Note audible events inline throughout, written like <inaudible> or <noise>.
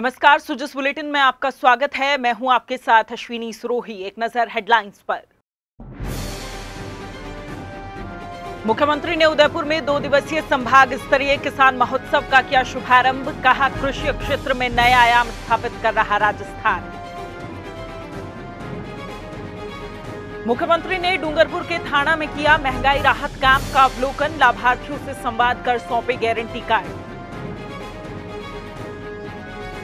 नमस्कार, सुजस बुलेटिन में आपका स्वागत है। मैं हूँ आपके साथ अश्विनी सुरोही, एक नज़र हेडलाइंस पर। मुख्यमंत्री ने उदयपुर में दो दिवसीय संभाग स्तरीय किसान महोत्सव का किया शुभारंभ, कहा कृषि क्षेत्र में नए आयाम स्थापित कर रहा राजस्थान। मुख्यमंत्री ने डूंगरपुर के थाना में किया महँगाई राहत कैंप का अवलोकन, लाभार्थियों से संवाद कर सौंपे गारंटी कार्ड।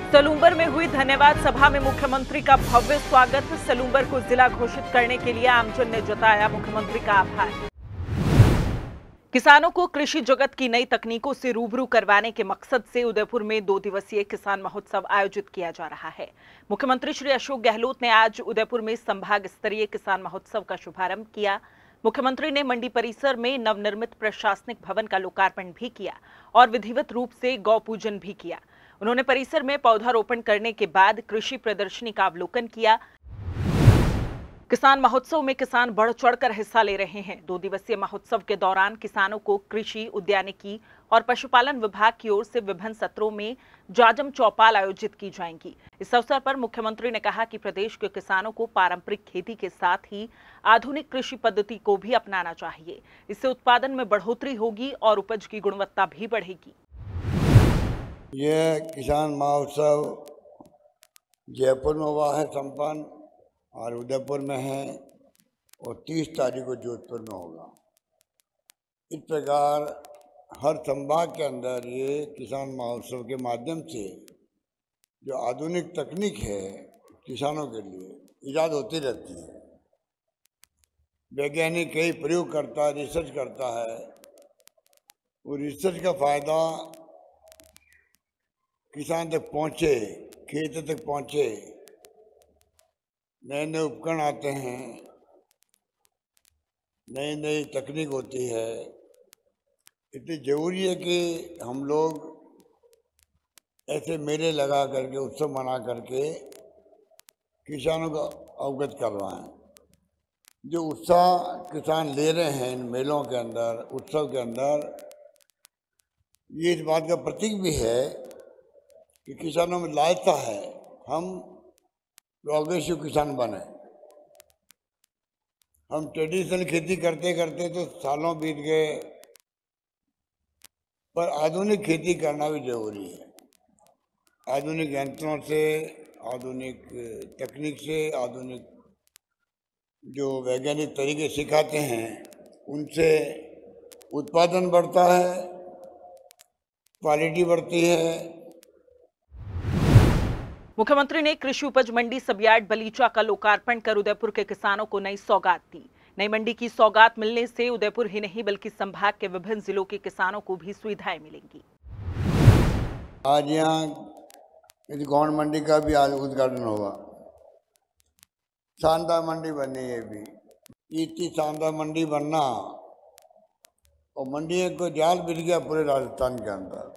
सलूंबर में हुई धन्यवाद सभा में मुख्यमंत्री का भव्य स्वागत सलूंबर को जिला घोषित करने के लिए आमजन ने जताया मुख्यमंत्री का आभार। किसानों को कृषि जगत की नई तकनीकों से रूबरू करवाने के मकसद से उदयपुर में दो दिवसीय किसान महोत्सव आयोजित किया जा रहा है। मुख्यमंत्री श्री अशोक गहलोत ने आज उदयपुर में संभाग स्तरीय किसान महोत्सव का शुभारंभ किया। मुख्यमंत्री ने मंडी परिसर में नवनिर्मित प्रशासनिक भवन का लोकार्पण भी किया और विधिवत रूप से गौ पूजन भी किया। उन्होंने परिसर में पौधारोपण करने के बाद कृषि प्रदर्शनी का अवलोकन किया। किसान महोत्सव में किसान बढ़ चढ़कर हिस्सा ले रहे हैं। दो दिवसीय महोत्सव के दौरान किसानों को कृषि, उद्यानिकी और पशुपालन विभाग की ओर से विभिन्न सत्रों में जाजम चौपाल आयोजित की जाएँगी। इस अवसर पर मुख्यमंत्री ने कहा कि प्रदेश के किसानों को पारंपरिक खेती के साथ ही आधुनिक कृषि पद्धति को भी अपनाना चाहिए। इससे उत्पादन में बढ़ोतरी होगी और उपज की गुणवत्ता भी बढ़ेगी। ये किसान महोत्सव जयपुर में हुआ है संपन्न और उदयपुर में है और तीस तारीख को जोधपुर में होगा। इस प्रकार हर संभाग के अंदर ये किसान महोत्सव के माध्यम से जो आधुनिक तकनीक है किसानों के लिए ईजाद होती रहती है। वैज्ञानिक कई प्रयोग करता है रिसर्च करता है वो रिसर्च का फ़ायदा किसान तक पहुँचे, खेत तक पहुँचे नए नए उपकरण आते हैं नई नई तकनीक होती है। इतनी ज़रूरी है कि हम लोग ऐसे मेले लगा करके, उत्सव मना करके किसानों को अवगत करवाएँ। जो उत्साह किसान ले रहे हैं इन मेलों के अंदर, उत्सव के अंदर, ये इस बात का प्रतीक भी है कि किसानों में लालसा है। हम प्रोग्रेसिव किसान बने। हम ट्रेडिशनल खेती करते करते तो सालों बीत गए, पर आधुनिक खेती करना भी ज़रूरी है। आधुनिक यंत्रों से, आधुनिक तकनीक से, आधुनिक जो वैज्ञानिक तरीके सिखाते हैं, उनसे उत्पादन बढ़ता है क्वालिटी बढ़ती है। मुख्यमंत्री ने कृषि उपज मंडी सबयार्ड बलीचा का लोकार्पण कर उदयपुर के किसानों को नई सौगात दी। नई मंडी की सौगात मिलने से उदयपुर ही नहीं, बल्कि संभाग के विभिन्न जिलों के किसानों को भी सुविधाएँ मिलेंगी। आज यहाँ गौड़ मंडी का भी आज उद्घाटन होगा। शानदार मंडी बनी है भी इतनी शानदार मंडी बनना और मंडी को जाल बिल गया पूरे राजस्थान के अंदर।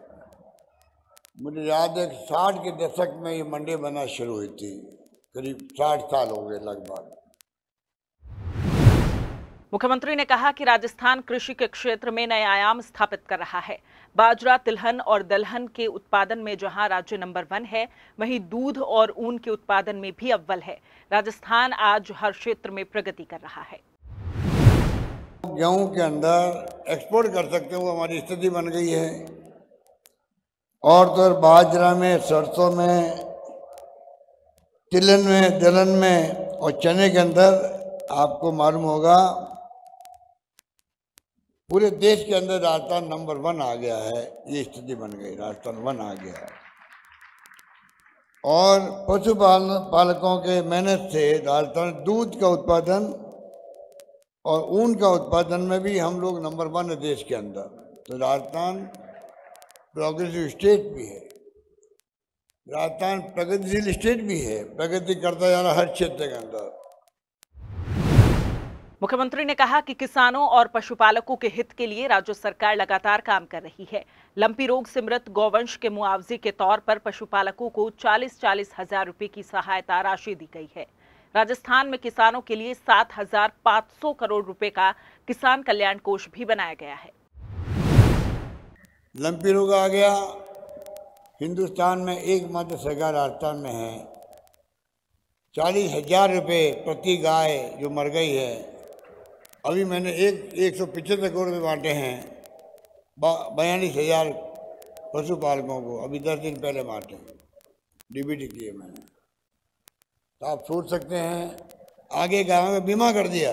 मुझे याद है कि साठ के दशक में ये मंडी बनना शुरू हुई थी। करीब साठ साल हो गए लगभग। मुख्यमंत्री ने कहा कि राजस्थान कृषि के क्षेत्र में नए आयाम स्थापित कर रहा है। बाजरा तिलहन और दलहन के उत्पादन में जहाँ राज्य नंबर वन है वहीं दूध और ऊन के उत्पादन में भी अव्वल है। राजस्थान आज हर क्षेत्र में प्रगति कर रहा है। गेहूँ के अंदर एक्सपोर्ट कर सकते हो हमारी स्थिति बन गई है। और तो बाजरा में, सरसों में, तिलन में, दलहन में और चने के अंदर आपको मालूम होगा, पूरे देश के अंदर राजस्थान नंबर वन आ गया है। ये स्थिति बन गई, राजस्थान वन आ गया है। और पशुपालन पालकों के मेहनत से राजस्थान दूध का उत्पादन और ऊन का उत्पादन में भी हम लोग नंबर वन है देश के अंदर। तो राजस्थान प्रोग्रेसिव स्टेट भी है। राजस्थान प्रगतिशील स्टेट भी है। प्रगति करता जाना हर क्षेत्र के अंदर। मुख्यमंत्री ने कहा कि किसानों और पशुपालकों के हित के लिए राज्य सरकार लगातार काम कर रही है। लंपी रोग से मृत गौवंश के मुआवजे के तौर पर पशुपालकों को चालीस चालीस हज़ार रुपए की सहायता राशि दी गई है। राजस्थान में किसानों के लिए सात हज़ार पाँच सौ करोड़ रुपए का किसान कल्याण कोष भी बनाया गया है। लंपी रोग आ गया। हिंदुस्तान में एकमात्र सरकार राजस्थान में है। चालीस हज़ार रुपये प्रति गाय जो मर गई है। अभी मैंने एक एक सौ पिछहत्तर करोड़ रुपये बांटे हैं। बयालीस हज़ार पशुपालकों को अभी दस दिन पहले बांटे डीबीटी किए मैंने। तो आप सोच सकते हैं, आगे गायों का बीमा कर दिया।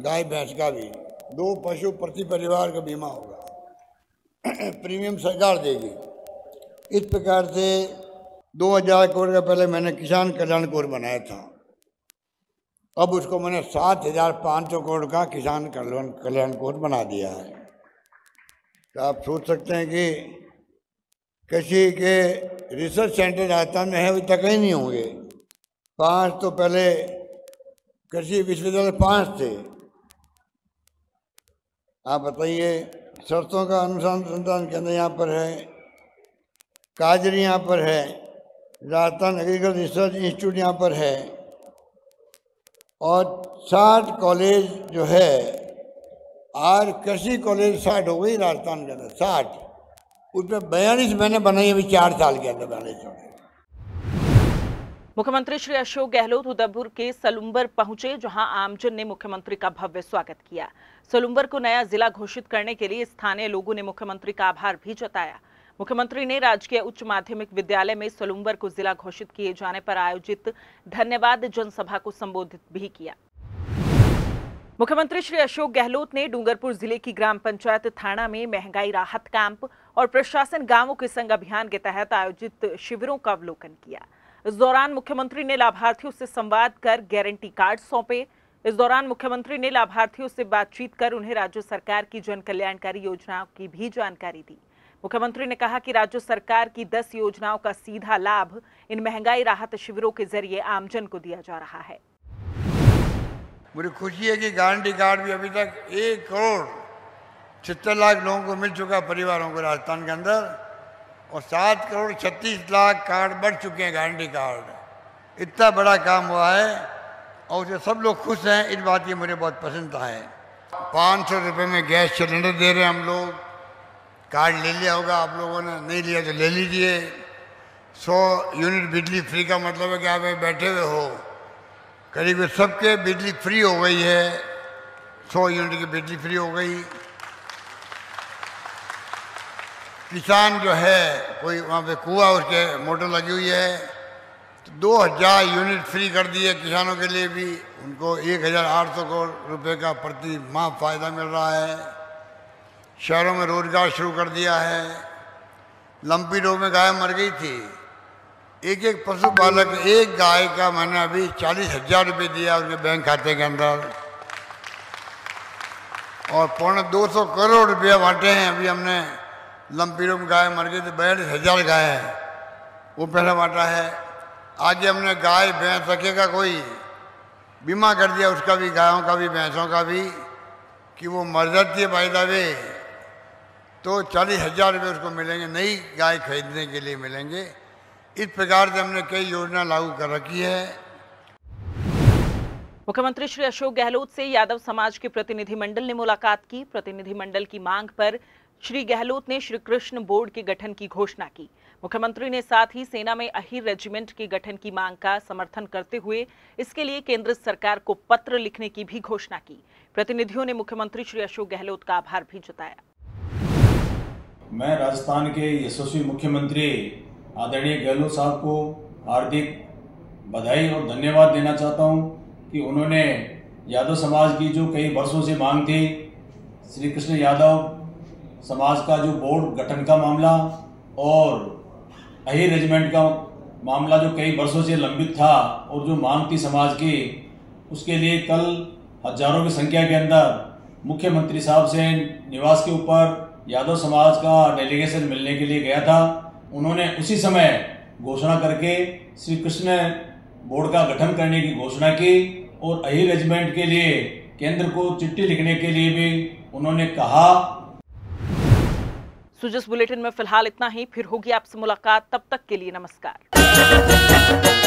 गाय, भैंस का भी। दो पशु प्रति परिवार का बीमा होगा। <coughs> प्रीमियम सरकार देगी। इस प्रकार से 2000 करोड़ का पहले मैंने किसान कल्याण कोर बनाया था। अब उसको मैंने सात हज़ार पाँच सौ करोड़ का किसान कल्याण कल्याण कोर बना दिया है। तो आप सोच सकते हैं कि कृषि के रिसर्च सेंटर राजस्थान में है, अभी तक ही नहीं होंगे। पाँच तो पहले कृषि विश्वविद्यालय पाँच थे। आप बताइए सरसों का अनुसंधान केंद्र यहाँ पर है, काजरी यहाँ पर है, राजस्थान एग्रीकल्चर रिसर्च इंस्टीट्यूट यहाँ पर है, और साठ कॉलेज जो है आज कृषि कॉलेज साठ हो गई राजस्थान के अंदर, साठ। उसमें बयालीस मैंने बनाई अभी चार साल के अंदर बयालीस मुख्यमंत्री श्री अशोक गहलोत उदयपुर के सलुम्बर पहुँचे, जहाँ आमजन ने मुख्यमंत्री का भव्य स्वागत किया। सलुम्बर को नया जिला घोषित करने के लिए स्थानीय लोगों ने मुख्यमंत्री का आभार भी जताया। मुख्यमंत्री ने राजकीय उच्च माध्यमिक विद्यालय में सलुम्बर को जिला घोषित किए जाने पर आयोजित धन्यवाद जनसभा को संबोधित भी किया। मुख्यमंत्री श्री अशोक गहलोत ने डूंगरपुर ज़िले की ग्राम पंचायत थाना में महँगाई राहत कैंप और प्रशासन गाँवों के संग अभियान के तहत आयोजित शिविरों का अवलोकन किया। इस दौरान मुख्यमंत्री ने लाभार्थियों से संवाद कर गारंटी कार्ड सौंपे। इस दौरान मुख्यमंत्री ने लाभार्थियों से बातचीत कर उन्हें राज्य सरकार की जन कल्याणकारी योजनाओं की भी जानकारी दी। मुख्यमंत्री ने कहा कि राज्य सरकार की 10 योजनाओं का सीधा लाभ इन महँगाई राहत शिविरों के ज़रिए आमजन को दिया जा रहा है। मुझे खुशी है कि गारंटी कार्ड भी अभी तक एक करोड़ छिहत्तर लाख लोगों को मिल चुका परिवारों को राजस्थान के अंदर। और सात करोड़ छत्तीस लाख कार्ड बढ़ चुके हैं गारंटी कार्ड। इतना बड़ा काम हुआ है और उसे सब लोग खुश हैं, इस बात की मुझे बहुत पसंद है। पाँच सौ रुपये में गैस सिलेंडर दे रहे हैं हम लोग। कार्ड ले लिया होगा आप लोगों ने, नहीं लिया तो ले लीजिए। सौ यूनिट बिजली फ्री का मतलब है कि आप बैठे हुए हो। करीब सबके बिजली फ्री हो गई है। सौ यूनिट की बिजली फ्री हो गई। किसान जो है, कोई वहाँ पे कुआ उसके मोटर लगी हुई है तो दो हज़ार यूनिट फ्री कर दिए किसानों के लिए भी। उनको एक हज़ार आठ सौ करोड़ रुपये का प्रति माह फ़ायदा मिल रहा है। शहरों में रोज़गार शुरू कर दिया है। लंपी रोग में गाय मर गई थी। एक एक पशुपालक, एक गाय का मैंने अभी चालीस हज़ार रुपये दिया उनके बैंक खाते के अंदर। और पौने दो सौ करोड़ रुपया बांटे हैं अभी हमने। लंपी में गाय मर गई थी बयालीस हज़ार गाय है। वो पहला बांटा है। आगे हमने गाय, भैंस रखेगा कोई? बीमा कर दिया उसका भी, गायों का भी, भैंसों का भी, कि वो मर जाती है बाई दावे तो चालीस हज़ार रुपये उसको मिलेंगे, नई गाय खरीदने के लिए मिलेंगे। इस प्रकार से हमने कई योजना लागू कर रखी है। मुख्यमंत्री श्री अशोक गहलोत से यादव समाज के प्रतिनिधिमंडल ने मुलाकात की। प्रतिनिधिमंडल की मांग पर श्री गहलोत ने श्री कृष्ण बोर्ड के गठन की घोषणा की। मुख्यमंत्री ने साथ ही सेना में अहिर रेजिमेंट के गठन की मांग का समर्थन करते हुए इसके लिए केंद्र सरकार को पत्र लिखने की भी घोषणा की। प्रतिनिधियों ने मुख्यमंत्री श्री अशोक गहलोत का आभार भी जताया। मैं राजस्थान के यशस्वी मुख्यमंत्री आदरणीय गहलोत साहब को हार्दिक बधाई और धन्यवाद देना चाहता हूँ कि उन्होंने यादव समाज की जो कई वर्षों से मांग थी श्री कृष्ण यादव समाज का जो बोर्ड, गठन का मामला और अही रेजिमेंट का मामला जो कई वर्षों से लंबित था और जो मांग थी समाज की, उसके लिए कल हज़ारों की संख्या के अंदर मुख्यमंत्री साहब से निवास के ऊपर यादव समाज का डेलीगेशन मिलने के लिए गया था। उन्होंने उसी समय घोषणा करके श्री कृष्ण बोर्ड का गठन करने की घोषणा की और अही रेजिमेंट के लिए, केंद्र को चिट्ठी लिखने के लिए भी उन्होंने कहा सुजस बुलेटिन में फ़िलहाल इतना ही। फिर होगी आपसे मुलाकात। तब तक के लिए नमस्कार।